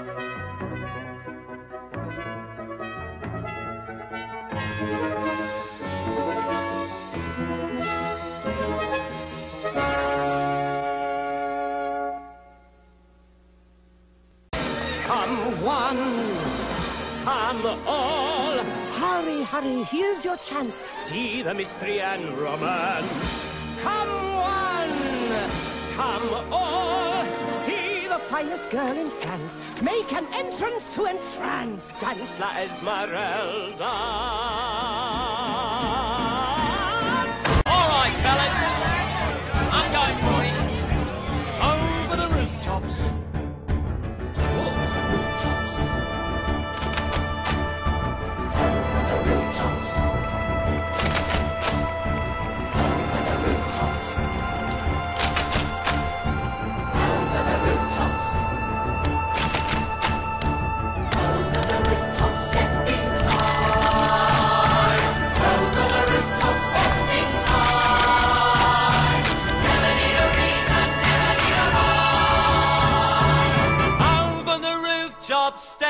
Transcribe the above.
Come one, come all. Hurry, hurry, here's your chance. See the mystery and romance. Finest girl in France. Make an entrance to entrance. Dance La Esmeralda. All right, fellas. I'm going for it. Over the rooftops. Rooftop,